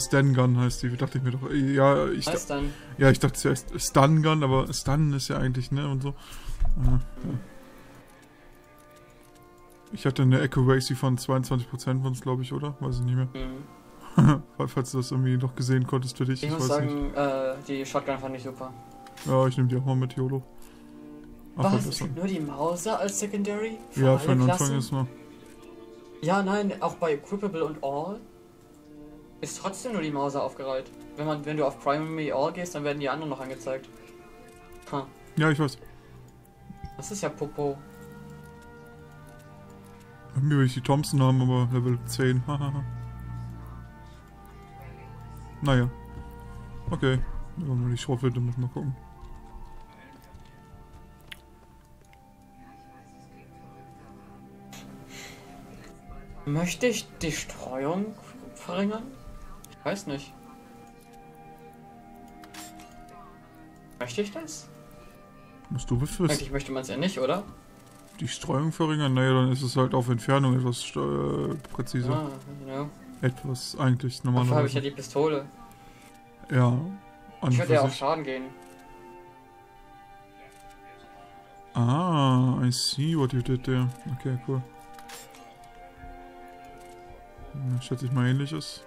Stan Gun heißt die, dachte ich mir doch. Ja, ich, Was dann? ja, ich dachte zuerst Stun Gun, aber Stun ist ja eigentlich, ne, und so. Äh, ja. Ich hatte eine Accuracy von 22% waren es, glaube ich, oder? Weiß ich nicht mehr. Mhm. Falls du das irgendwie noch gesehen konntest für dich, Ich, ich, muss sagen, äh, die Shotgun fand ich super. Ja, ich nehme die auch mal mit YOLO. Ach, Was? Es gibt nur die Mauser als Secondary? Ja, alle für den Anfang Klassen? noch. Ja, nein, auch bei Equipable und All ist trotzdem nur die Mauser aufgereiht. Wenn man, wenn du auf Primary All gehst, dann werden die anderen noch angezeigt. Ha, Ja, ich weiß. das ist ja Popo. Irgendwie will ich die Thompson haben, aber Level 10. Hahaha. naja. Okay. Wir die Schrotflinte noch mal gucken. Möchte ich die Streuung verringern? Weiß nicht. Möchte ich das? Was du befürst. Eigentlich möchte man es ja nicht, oder? Die Streuung verringern? Naja, dann ist es halt auf Entfernung etwas äh, präziser. Ah, ja. Etwas eigentlich Dafür habe ich ja normalerweise. die Pistole. Ja. An Ich würde ja auf. Schaden gehen. Ah, I see what you did there. Okay, cool. Hm, Schätze ich mal ähnliches.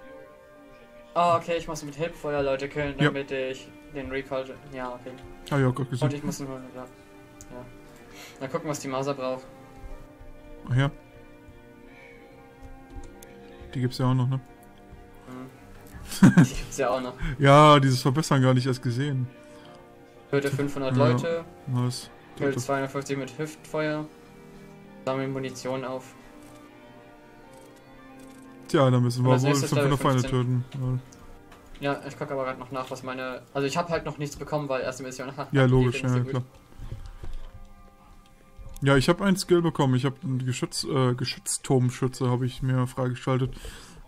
Ah, okay, ich muss mit Hilfsfeuer Leute killen, Ja. damit ich den Recall. Ja, okay. Ah ja, Und gesehen. ich muss nur. Ja. ja. Mal gucken, was die Mauser braucht. Ach ja. Die gibt's ja auch noch, ne? Hm. Die gibt's ja auch noch. Ja, dieses Verbessern gar nicht erst gesehen. Töte 500 Ja. Leute, Was? töte 250 mit Hüftfeuer, sammle Munition auf. Tja, dann müssen wir wohl nächstes 500 Feinde 15. töten. Ja, ich gucke aber gerade noch nach, was meine. Also ich habe halt noch nichts bekommen, weil erste Mission. Ja, logisch, ja, so klar. Ja, ich habe einen Skill bekommen. Ich habe einen Geschütz, äh, Geschützturmschütze habe ich mir freigeschaltet.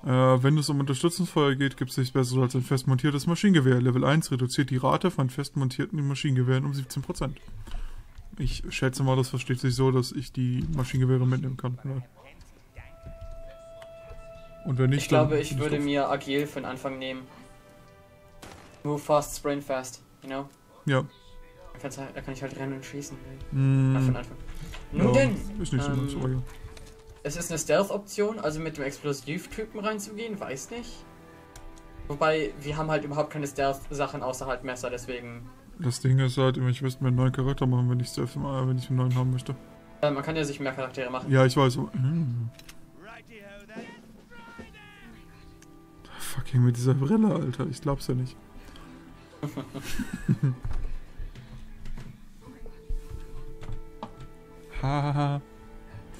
Äh, wenn es um Unterstützungsfeuer geht, gibt es nichts Besseres als ein fest montiertes Maschinengewehr. Level 1 reduziert die Rate von fest montierten Maschinengewehren um 17%. Ich schätze mal, das versteht sich so, dass ich die Maschinengewehre mitnehmen kann. Ja. Und wenn nicht, Ich glaube, ich würde mir Agil für den Anfang nehmen. Move fast, sprint fast, you know? Ja. Da, halt, da kann ich halt rennen und schießen. Mm, Ach, für den Anfang. Nun ja, denn, Ist nicht so ähm, aber ja. es ist eine Stealth-Option, also mit dem Explosivtypen reinzugehen, weiß nicht. Wobei, wir haben halt überhaupt keine Stealth-Sachen außer halt Messer, deswegen. Das Ding ist halt, ich müsste mir einen neuen Charakter machen, wenn ich es mal, wenn ich einen neuen haben möchte. Äh, man kann ja sich mehr Charaktere machen. Ja, ich weiß. Hm. Fucking mit dieser Brille, Alter. Ich glaub's ja nicht. Hahaha.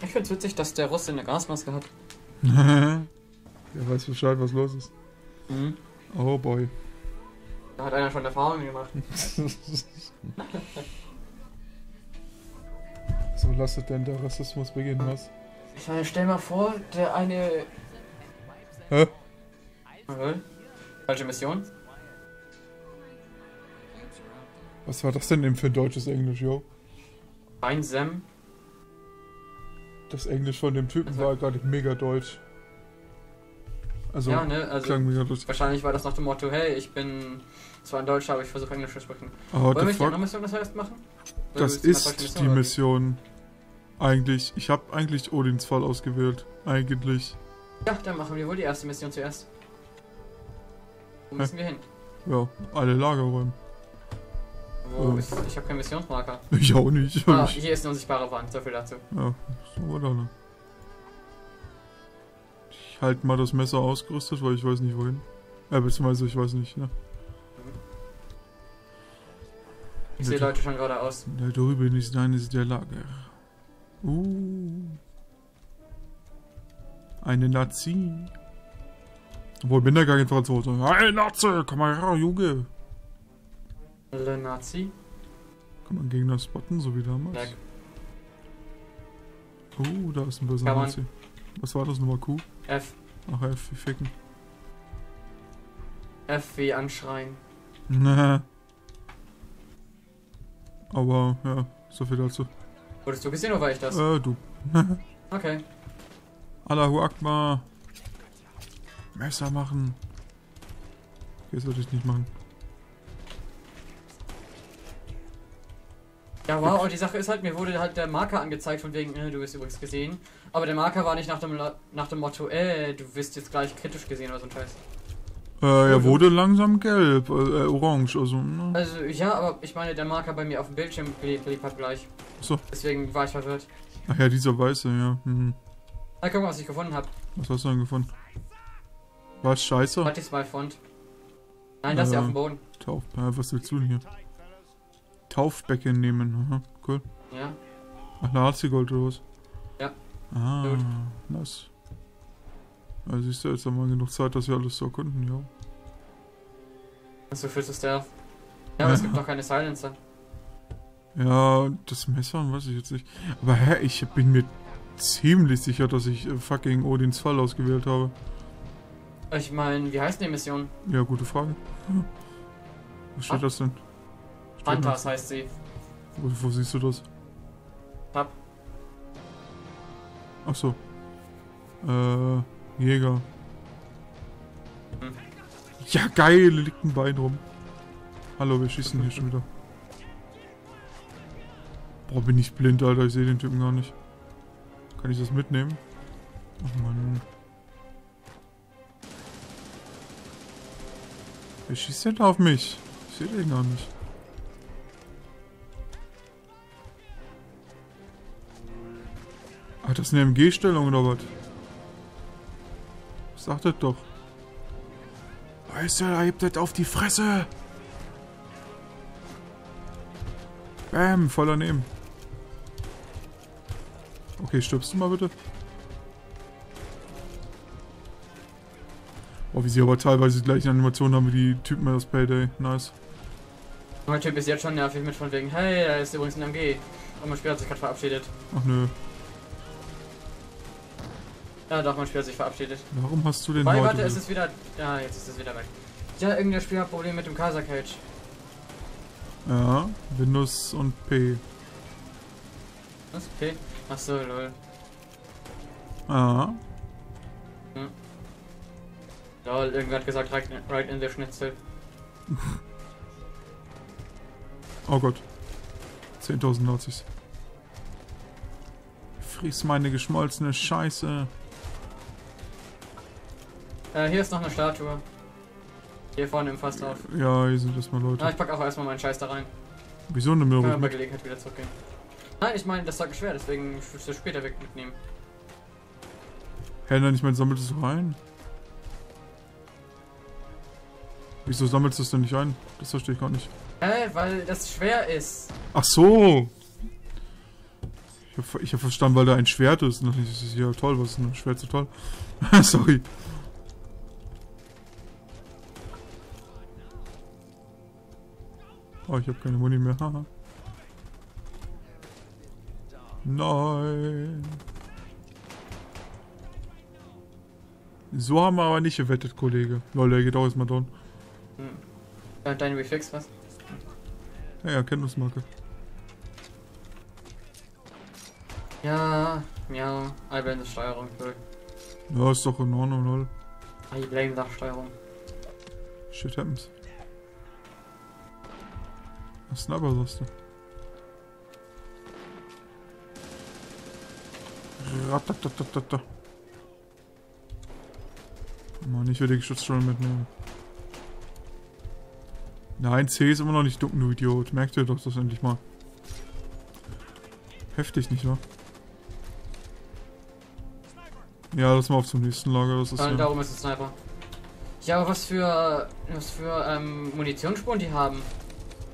Ich find's witzig, dass der Russe eine Gasmaske hat. Der weiß Bescheid, was los ist. Mhm. Oh boy. Da hat einer schon Erfahrungen gemacht. so lasset denn der Rassismus beginnen, was? Ich meine, stell mal vor, der eine. Hä? Okay. Falsche Mission? Was war das denn eben für ein deutsches Englisch, yo? Ein Sem. Das Englisch von dem Typen Also- war gerade mega deutsch. Also, ja, ne? Also. klang mega deutsch. Wahrscheinlich war das nach dem Motto, hey, ich bin zwar ein Deutscher, aber ich versuche Englisch zu sprechen. Oh, Wollen wir nicht andere Mission das heißt machen? Oder Das ist falsche die? Mission. Eigentlich. Ich habe eigentlich Odins Fall ausgewählt. Eigentlich. Ja, dann machen wir wohl die erste Mission zuerst. Wo müssen wir hin? Ja, alle Lager räumen. Wo Oh. ist, ich habe keinen Missionsmarker. Ich auch nicht. Ah, hier ist eine unsichtbare Wand, so viel dazu. ja, so war da, ne? Ich halte mal das Messer ausgerüstet, weil ich weiß nicht wohin. Äh, beziehungsweise ich weiß nicht, ne? Ich sehe Leute schon geradeaus. Da drüben ist eines der Lager. Uh. Eine Nazi. Obwohl, bin da gar kein Franzose. Hey, Nazi, komm mal her, Junge. Le Nazi. Kann man Gegner spotten, so wie damals? Black. Oh, da ist ein böser Kann man. Nazi. Was war das nochmal? Q? F. Ach, F, wie ficken. F wie anschreien. Na. Aber, ja, so viel dazu. Wurdest du gesehen oder war ich das? Äh, du. Okay. Allahu Akbar. Messer machen. Okay, sollte ich nicht machen. Ja, wow, und die Sache ist halt, mir wurde halt der Marker angezeigt von wegen, äh, du wirst übrigens gesehen. Aber der Marker war nicht nach dem, nach dem Motto, äh, du wirst jetzt gleich kritisch gesehen oder so ein Scheiß. Äh, er wurde langsam gelb, äh, äh, orange, also, ne? Also, ja, aber ich meine, der Marker bei mir auf dem Bildschirm blieb, halt gleich. So. Deswegen war ich verwirrt. Ach ja, dieser weiße, ja. Mhm. Na, guck mal, was ich gefunden habe. Was hast du denn gefunden? Was, scheiße? Party Font. Nein, das hier Ja. auf dem Boden. Tauf, äh, was willst du denn hier? Taufbecken nehmen, aha, cool. Ja. Ach, Nazi-Gold oder was? Ja. Ah, Gut. nice. Ja, siehst du, jetzt haben wir genug Zeit, das hier alles zu erkunden, ja. So viel zu Stealth. Ja, aber es gibt noch keine Silencer. Ja, das Messer, weiß ich jetzt nicht. Aber hä, ich bin mir ziemlich sicher, dass ich äh, fucking Odins Fall ausgewählt habe. Ich meine, wie heißt die Mission? Ja, gute Frage. Wo steht Ah. das denn? Noch- heißt sie. Wo, wo siehst du das? Tab. Ach so. Äh, Jäger. Hm. Ja, geil, liegt ein Bein rum. Hallo, wir schießen hier schon wieder. Boah, bin ich blind, Alter, ich sehe den Typen gar nicht. Kann ich das mitnehmen? Ach man. Wer schießt denn da auf mich? Ich sehe den gar nicht. Ah, das ist eine MG-Stellung oder was? Sagt das doch. Weißt du, da hebt das auf die Fresse. Bam, voll daneben. Okay, stirbst du mal bitte? Oh, wie sie aber teilweise die gleichen Animationen haben wie die Typen aus Payday. Nice. Mein Typ ist jetzt schon nervig mit von wegen, hey, da ist übrigens ein MG. Und mein Spiel hat sich gerade verabschiedet. Ach nö. Ja, doch, mein Spiel hat sich verabschiedet. Warum hast du den Wobei, warte, es ist wieder. Ja, jetzt ist es wieder weg. Ja, irgendein Spiel hat Probleme mit dem Casa Cage. ja, Windows und P. Was? Okay. Achso, lol. Ah, Lol, irgendwer hat gesagt, right in, right in the Schnitzel. oh Gott. 10.000 Nazis. Friss meine geschmolzene Scheiße. Äh, hier ist noch eine Statue. Hier vorne im Fass drauf. Ja, hier sind erstmal Na, Leute. ich pack auch erstmal meinen Scheiß da rein. Wieso eine wir Mirror? bei Gelegenheit wieder zurückgehen. Nein, ich meine, das ist schwer, deswegen willst du später weg mitnehmen. Hä, nein, ich meine, sammelst du es rein? Wieso sammelst du es denn nicht ein? Das verstehe ich gar nicht. Hä, weil das schwer ist. Ach so! Ich habe hab verstanden, weil da ein Schwert ist. Und Das ist ja toll, was ist ein Schwert so toll? Sorry. Oh, ich habe keine Muni mehr. Haha. Nein. So haben wir aber nicht gewettet, Kollege. Lol, der geht auch erstmal down. Hm. Äh, deine Reflex, was? Ja, ja, Kenntnismarke. Ja, ja, einblende Steuerung, cool. Ja, ist doch in Ordnung, lol. I blame the Steuerung. Shit happens. Ein Sniper sagst du. Ratatatata. Mann, ich will die Geschützsteuerung mitnehmen. Nein, C ist immer noch nicht dumm, du Idiot. Merkt ihr doch das endlich mal. Heftig, nicht wahr? Ja, lass mal auf zum nächsten Lager. Das ist Äh, ja... darum ist ein Sniper. Ja, aber was für was für ähm, Munitionsspuren die haben.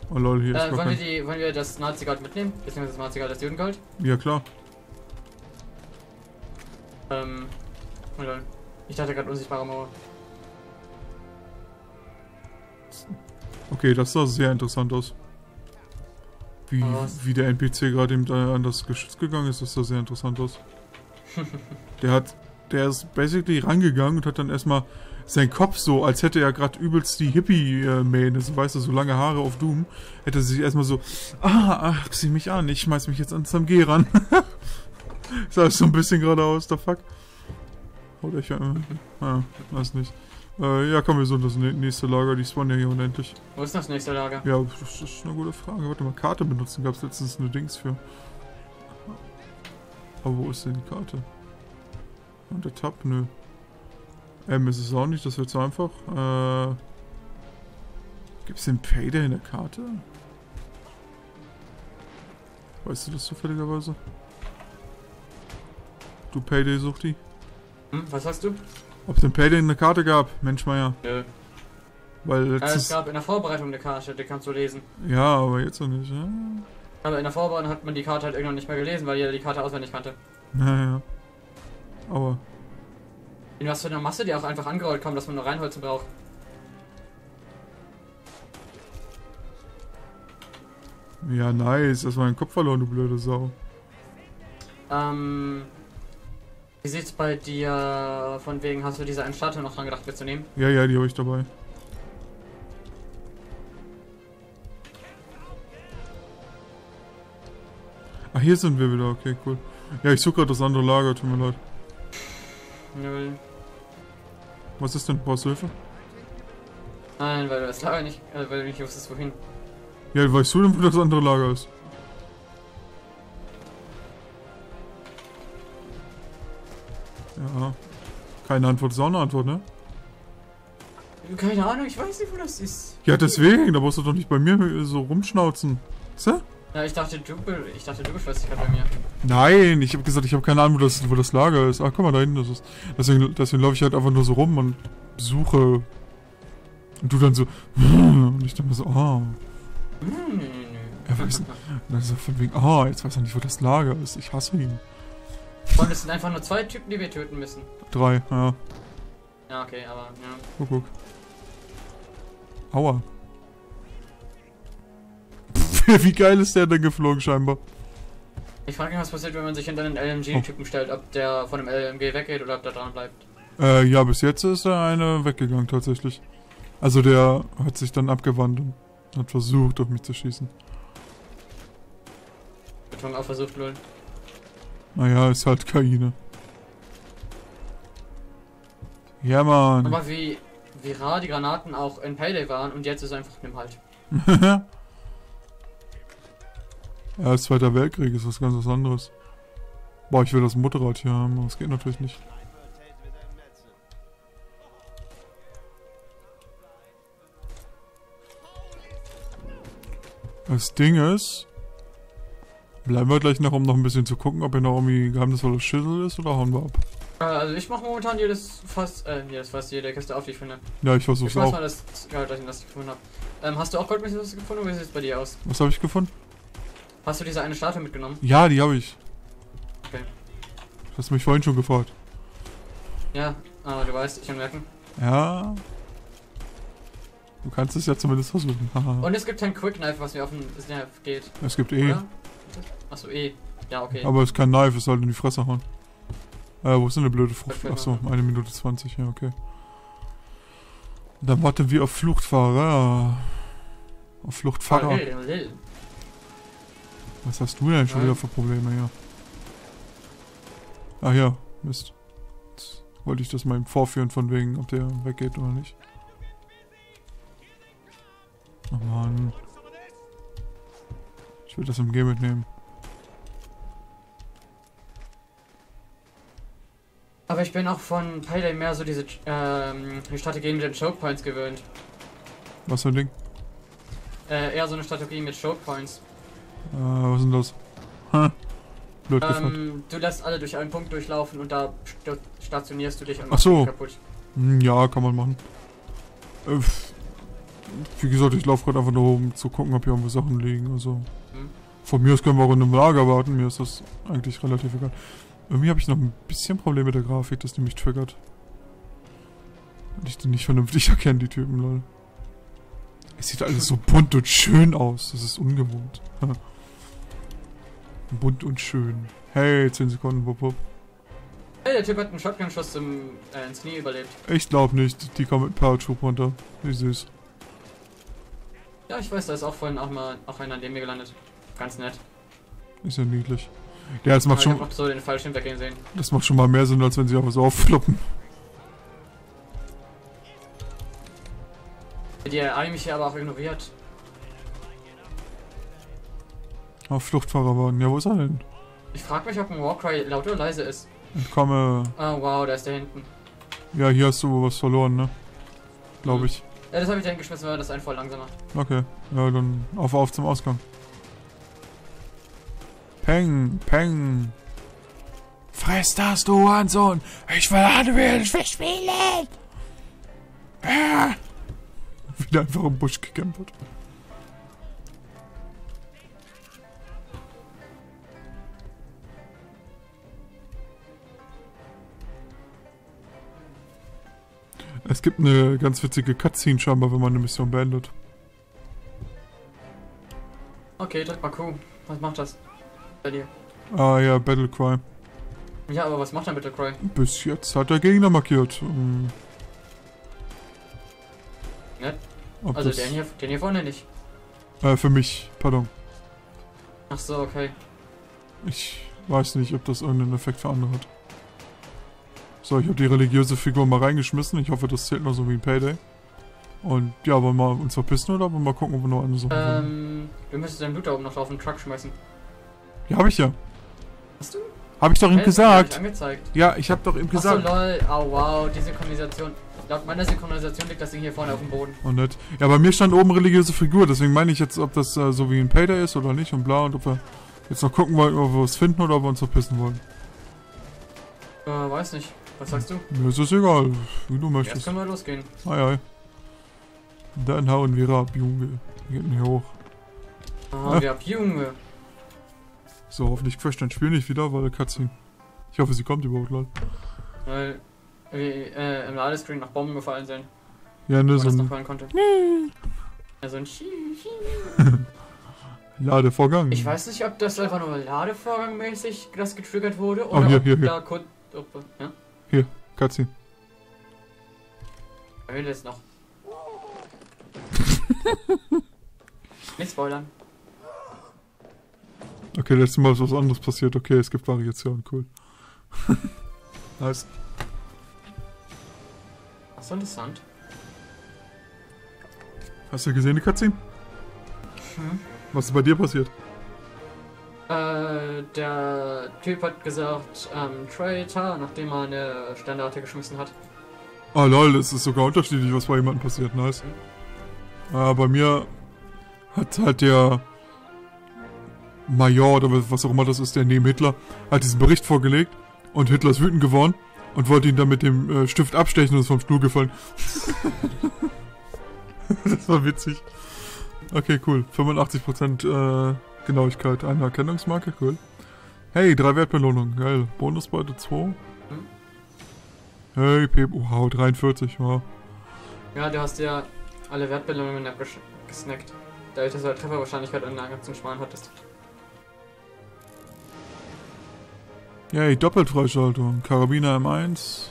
Oh lol, hier ist Äh, gar wollen, wir die, wollen wir das Nazi-Gold mitnehmen? Beziehungsweise das Nazi-Gold, das Judengold? Ja, klar. Ähm, oh lol. Ich dachte gerade unsichtbare Mauer. Okay, das sah sehr interessant aus. Wie, wie der NPC gerade eben an das Geschütz gegangen ist, das sah sehr interessant aus. der hat, der ist basically rangegangen und hat dann erstmal seinen Kopf so, als hätte er gerade übelst die Hippie-Mähne, so weißt du, so lange Haare auf Doom, hätte er sich erstmal so, ah, ach, sieh mich an, ich schmeiß mich jetzt ans MG ran. sah so ein bisschen gerade aus, der fuck. Oder ich, äh, ah, weiß nicht. Äh, ja, komm, wir sind das nä- nächste Lager. Die spawnen ja hier unendlich. Wo ist das nächste Lager? Ja, das ist eine gute Frage. Warte mal, Karte benutzen gab es letztens eine Dings für. Aber wo ist denn die Karte? Und der Tab? Nö. M ist es auch nicht, das wird zu einfach. Äh, Gibt es den Payday in der Karte? Weißt du das zufälligerweise? Du Payday sucht die? Hm, was sagst du? Ob es den Payday in der Karte gab? Mensch, Meier. Nö. Weil Äh, es letztes... gab in der Vorbereitung eine Karte, die kannst du lesen. Ja, aber jetzt noch nicht. Ja? Aber in der Vorbereitung hat man die Karte halt irgendwann nicht mehr gelesen, weil jeder die Karte auswendig kannte. Naja. Aber... In was für einer Masse die auch einfach angerollt kommen, dass man nur Reinholzen braucht. Ja, nice. Das war mein Kopf verloren, du blöde Sau. Ähm. Wie sieht's bei dir von wegen, hast du diese eine Statue noch dran gedacht mitzunehmen? Ja, ja, die habe ich dabei. Ach, hier sind wir wieder. Okay, cool. Ja, ich suche gerade das andere Lager. Tut mir leid. Null. Was ist denn? Brauchst du Hilfe? Nein, weil du das Lager nicht, äh, weil du nicht wusstest, wohin. Ja, weißt du denn, wo das andere Lager ist? Ja. Keine Antwort ist auch eine Antwort, ne? Keine Ahnung, ich weiß nicht, wo das ist. Ja, deswegen. Da brauchst du doch nicht bei mir so rumschnauzen. So? Ja, ich dachte, du, ich dachte, du beschwerst dich gerade bei mir. Nein, ich habe gesagt, ich habe keine Ahnung, wo das, wo das Lager ist. Ah, guck mal, da hinten ist es. Deswegen, deswegen laufe ich halt einfach nur so rum und suche. Und du dann so. Und ich denke mir so, ah. Hm, nö. Er weiß nicht. Und dann so von wegen, ah, jetzt weiß er nicht, wo das Lager ist. Ich hasse ihn. Und es sind einfach nur zwei Typen, die wir töten müssen. Drei, ja. Ja, okay, aber ja. Guck, guck. Aua. Wie geil ist der denn geflogen, scheinbar? Ich frage mich, was passiert, wenn man sich hinter einen LMG-Typen stellt, ob der von dem LMG weggeht oder ob der dran bleibt. Äh, ja, bis jetzt ist der eine weggegangen, tatsächlich. Also der hat sich dann abgewandt und hat versucht, auf mich zu schießen. Beton auch versucht, lol. Naja, ist halt KI, ne? Ja, Mann. Aber wie, wie rar die Granaten auch in Payday waren und jetzt ist einfach nimm halt. ja, ist Zweiter Weltkrieg, ist was ganz was anderes. Boah, ich will das Motorrad hier haben, aber das geht natürlich nicht. Das Ding ist, bleiben wir gleich noch, um noch ein bisschen zu gucken, ob hier noch irgendwie geheimnisvoller Schüssel ist oder hauen wir ab. Äh, Also ich mache momentan jedes fast, äh, jedes fast jede Kiste auf, die ich finde. Ja, ich Ich versuch's weiß auch. mal das, ja, dass ich das gefunden habe. Ähm, hast du auch Goldmesser gefunden oder wie sieht es bei dir aus? Was habe ich gefunden? Hast du diese eine Statue mitgenommen? Ja, die habe ich. Okay. Du hast mich vorhin schon gefragt. Ja, aber du weißt, ich kann merken. Ja. Du kannst es ja zumindest versuchen. Und es gibt kein Quick Knife, was mir auf den Snap geht, es gibt eh. oder? Achso, eh. Ja, okay. Aber es ist kein Knife, es soll in die Fresse hauen. Äh, wo ist denn eine blöde Frucht? Achso, eine Minute 20, ja, okay. Dann warten wir auf Fluchtfahrer. Auf Fluchtfahrer. Lil. Was hast du denn schon Ja. wieder für Probleme hier? Ach ja, Mist. Jetzt wollte ich das mal ihm vorführen, von wegen, ob der weggeht oder nicht. Oh Mann. Ich will das MG mitnehmen. Aber ich bin auch von Payday mehr so diese ähm, Strategien mit den Choke Points gewöhnt. Was für ein Ding? Äh, eher so eine Strategie mit Choke Points. Äh, was ist denn das? Ha. Blöd. Ähm, du lässt alle durch einen Punkt durchlaufen und da st stationierst du dich und Ach machst so. die kaputt. Hm, Ja, kann man machen. Äh, wie gesagt, ich laufe gerade einfach nur um zu gucken, ob hier irgendwo Sachen liegen. Also. Hm. Von mir aus können wir auch in einem Lager warten. Mir ist das eigentlich relativ egal. Irgendwie habe ich noch ein bisschen Probleme mit der Grafik, dass die mich triggert. Und ich die nicht vernünftig erkenne, die Typen, lol. Es sieht alles so bunt und schön aus. Das ist ungewohnt. bunt und schön. Hey, 10 Sekunden, wupp, wupp. Hey, der Typ hat einen Shotgun-Schuss im, äh, ins Knie überlebt. Ich glaube nicht. Die kommen mit Paratroop runter. Wie süß. Ja, ich weiß, da ist auch vorhin auch mal auch einer neben mir gelandet. Ganz nett. Ist ja niedlich. Ja, das macht, ich hab schon, so den Fallschirm weggehen sehen. das macht schon mal mehr Sinn, als wenn sie einfach so auffloppen. Die Army mich hier aber auch ignoriert. Auf Fluchtfahrerwagen. Ja, wo ist er denn? Ich frage mich, ob ein Warcry laut oder leise ist. Entkomme. Oh wow, da ist der hinten. Ja, hier hast du was verloren, ne? Glaube Mhm. ich. Ja, das habe ich dann geschmissen, weil das einen voll langsamer. Okay. Ja, dann auf, auf zum Ausgang. Peng, Peng. Fress das, du Hurensohn! Ich will Anwählen, ich will spielen! Ah. Wieder einfach im Busch gekämpft. Es gibt eine ganz witzige Cutscene scheinbar, wenn man eine Mission beendet. Okay, drück mal Q. Was macht das? Bei dir. Ah ja, Battlecry. Ja, aber was macht denn bitte Cry? Bis jetzt hat der Gegner markiert. Hm. Nett. Ob Also den hier, den hier vorne nicht. Äh, für mich, pardon. Ach so, okay. Ich weiß nicht, ob das irgendeinen Effekt für andere hat. So, ich habe die religiöse Figur mal reingeschmissen. Ich hoffe, das zählt noch so wie ein Payday. Und ja, wollen wir uns verpissen oder wollen wir gucken, ob wir noch eine Sache finden? Ähm, du müsstest deinen Loot da oben noch auf den Truck schmeißen. Ja, habe ich ja. Hast du? Habe ich doch ihm gesagt. Ja, ich habe doch ihm gesagt. lol. Oh wow, die Synchronisation. Laut meiner Synchronisation liegt das Ding hier vorne auf dem Boden. Oh, nett. Ja, bei mir stand oben religiöse Figur, deswegen meine ich jetzt, ob das äh, so wie ein Payday ist oder nicht und bla und ob wir jetzt noch gucken wollen, ob wir es finden oder ob wir uns verpissen wollen. Äh, weiß nicht. Was sagst du? Mir ist es egal, wie du Jetzt möchtest. können wir losgehen. Ei, ei. Dann hauen wir ab, Junge. Geht nicht hoch. Ah, Ah. wir haben Junge. So, hoffentlich crasht dein Spiel nicht wieder, weil Cutscene. Ich hoffe, sie kommt überhaupt, lol. Weil äh, im Ladescreen noch Bomben gefallen sind, Ja, ne, so noch ein hören konnte. Ja, so ein Ladevorgang. Ich weiß nicht, ob das einfach nur Ladevorgangmäßig das getriggert wurde oder Oh, hier, ob hier, hier. da kurz. Ob, ja? Cutscene. Will das noch? nicht spoilern. Okay, letztes Mal ist was anderes passiert. Okay, es gibt Variationen, cool. nice. Ach so interessant. Hast du gesehen, die Cutscene? Hm. Was ist bei dir passiert? Äh, der Typ hat gesagt, ähm, Traitor, nachdem er eine Standarte geschmissen hat. Ah, lol, es ist sogar unterschiedlich, was bei jemandem passiert. Nice. Ah, bei mir hat halt der Major oder was auch immer das ist, der neben Hitler, hat diesen Bericht vorgelegt und Hitler ist wütend geworden und wollte ihn dann mit dem äh, Stift abstechen und ist vom Stuhl gefallen. das war witzig. Okay, cool. 85% äh, Genauigkeit. Eine Erkennungsmarke, cool. Hey, drei Wertbelohnungen, geil. Bonusbeute 2. Hey, Pep, wow, 43, wow. Ja, du hast ja alle Wertbelohnungen gesnackt. Dadurch, dass du halt Trefferwahrscheinlichkeit und einen ganzen Schmarrn hattest. Yay, Doppelfreischaltung. Karabiner M1.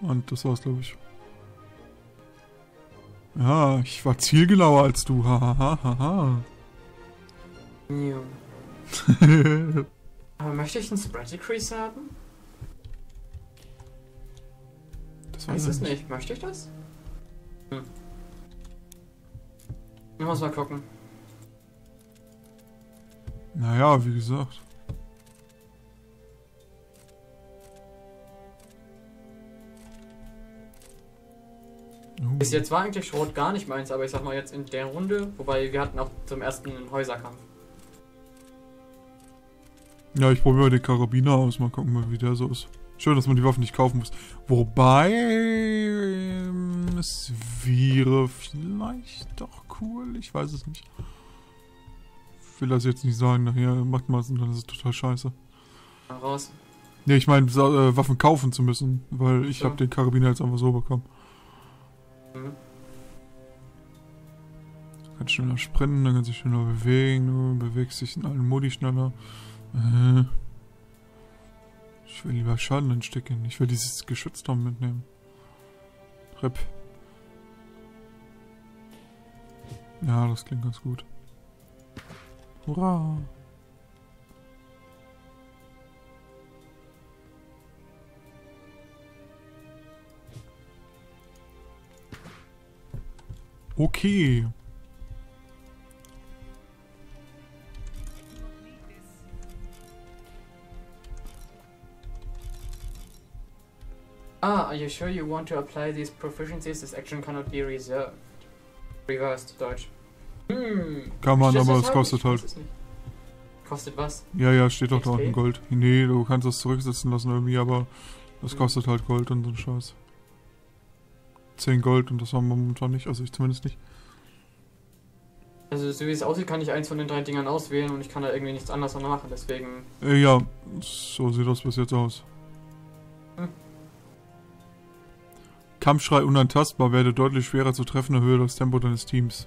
Und das war's, glaube ich. Ja, ich war zielgenauer als du. Hahaha. Ja. Aber möchte ich einen Spread Decrease haben? das Weiß es ich nicht. Möchte ich das? Hm. Ich muss mal gucken. Naja, wie gesagt. Uh, Bis jetzt war eigentlich Schrot gar nicht meins, aber ich sag mal jetzt in der Runde, wobei wir hatten auch zum ersten einen Häuserkampf. Ja, ich probiere mal den Karabiner aus. Mal gucken, wie der so ist. Schön, dass man die Waffen nicht kaufen muss. Wobei ähm, es wäre vielleicht doch cool. Ich weiß es nicht. Ich will das jetzt nicht sagen. Nachher macht man es und dann ist es total scheiße. Raus. Ne, ich meine, äh, Waffen kaufen zu müssen, weil ich So. habe den Karabiner jetzt einfach so bekommen. Mhm. Kannst schneller sprinten, dann kannst du dich schneller bewegen, du bewegst dich in allen Modi schneller. Äh, ich will lieber Schaden entstecken. Ich will dieses Geschützturm mitnehmen. Rip. Ja, das klingt ganz gut. Hurra! Okay. Ah, are you sure you want to apply these proficiencies? This action cannot be reserved. Reversed, Deutsch. Hm. Kann man, aber es kostet halt. Kostet was? Ja, ja, steht doch da XP? unten Gold. Nee, du kannst das zurücksetzen lassen irgendwie, aber das Hm. kostet halt Gold und so ein Scheiß. 10 Gold und das haben wir momentan nicht, also ich zumindest nicht. Also so wie es aussieht, kann ich eins von den drei Dingern auswählen und ich kann da irgendwie nichts anderes noch machen, deswegen. Äh, ja, so sieht das bis jetzt aus. Hm. Kampfschrei unantastbar werde deutlich schwerer zu treffen, erhöhe das Tempo deines Teams.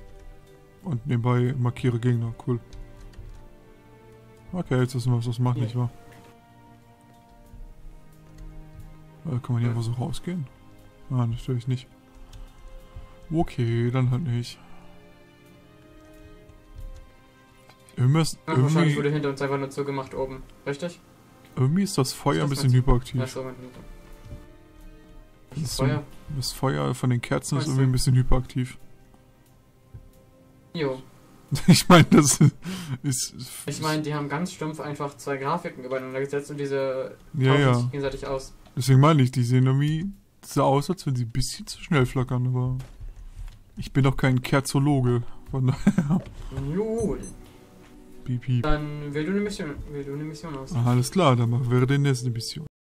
Und nebenbei markiere Gegner, cool. Okay, jetzt wissen wir, was das macht, Ja. nicht wahr? Äh, kann man hier Hm. einfach so rausgehen? Ah, natürlich nicht. Okay, dann halt nicht. Irgendwie ist, Ach, wahrscheinlich irgendwie, wurde hinter uns einfach nur zugemacht oben. Richtig? irgendwie ist das Feuer Ist ein das bisschen hyperaktiv. Ja, so. Das ist so- Feuer? Das Feuer von den Kerzen ist Weißt irgendwie du? ein bisschen hyperaktiv. Jo. Ich meine, das ist. Ich meine, die haben ganz stumpf einfach zwei Grafiken übereinander gesetzt und diese Ja, ja. sich gegenseitig aus. Deswegen meine ich, die sehen irgendwie so aus, als wenn sie ein bisschen zu schnell flackern, aber. Ich bin doch kein Kerzologe. Von daher. Null. Piep, piep. Dann wähl du eine Mission, wähl du eine Mission aus. Alles klar, dann machen wir die nächste Mission.